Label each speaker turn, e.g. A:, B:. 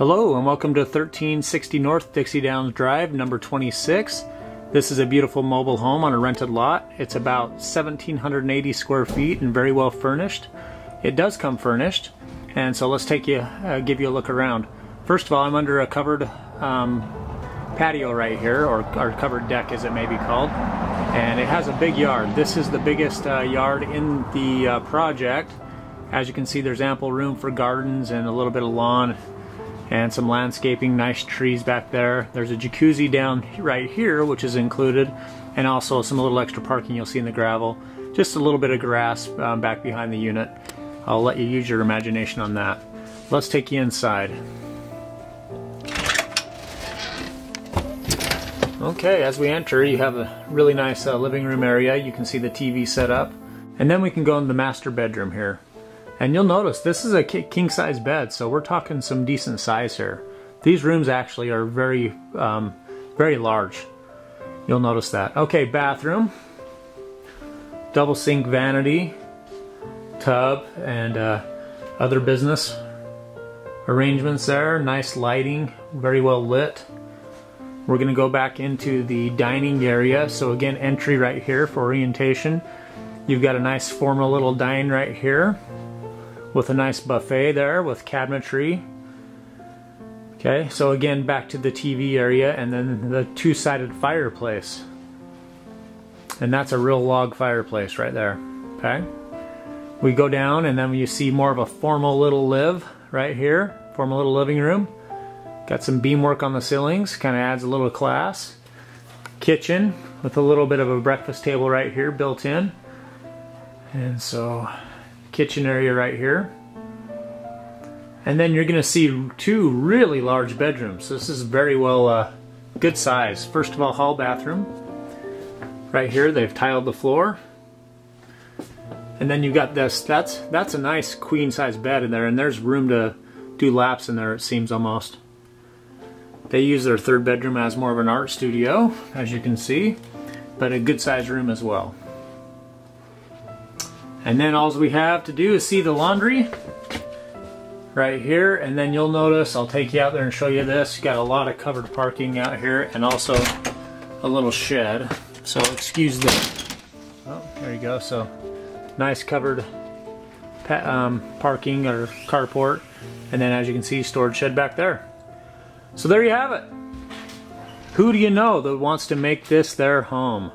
A: Hello and welcome to 1360 North Dixie Downs Drive, number 26. This is a beautiful mobile home on a rented lot. It's about 1,780 square feet and very well furnished. It does come furnished, and so let's take you, uh, give you a look around. First of all, I'm under a covered um, patio right here, or, or, covered deck as it may be called, and it has a big yard. This is the biggest uh, yard in the uh, project. As you can see, there's ample room for gardens and a little bit of lawn and some landscaping, nice trees back there. There's a jacuzzi down right here, which is included, and also some little extra parking you'll see in the gravel. Just a little bit of grass um, back behind the unit. I'll let you use your imagination on that. Let's take you inside. Okay, as we enter, you have a really nice uh, living room area. You can see the TV set up. And then we can go in the master bedroom here. And you'll notice this is a king size bed, so we're talking some decent size here. These rooms actually are very, um, very large. You'll notice that. Okay, bathroom. Double sink vanity, tub, and uh, other business arrangements there. Nice lighting, very well lit. We're gonna go back into the dining area. So again, entry right here for orientation. You've got a nice formal little dine right here with a nice buffet there with cabinetry. Okay, so again back to the TV area and then the two-sided fireplace. And that's a real log fireplace right there. Okay. We go down and then you see more of a formal little live right here. Formal little living room. Got some beamwork on the ceilings, kind of adds a little class. Kitchen with a little bit of a breakfast table right here built in. And so kitchen area right here. And then you're going to see two really large bedrooms. This is very well uh, good size. First of all, hall bathroom. Right here, they've tiled the floor. And then you've got this, that's, that's a nice queen size bed in there, and there's room to do laps in there, it seems almost. They use their third bedroom as more of an art studio, as you can see, but a good sized room as well. And then all we have to do is see the laundry right here. And then you'll notice, I'll take you out there and show you this. You got a lot of covered parking out here and also a little shed. So excuse the, oh, there you go. So nice covered um, parking or carport. And then as you can see, storage shed back there. So there you have it. Who do you know that wants to make this their home?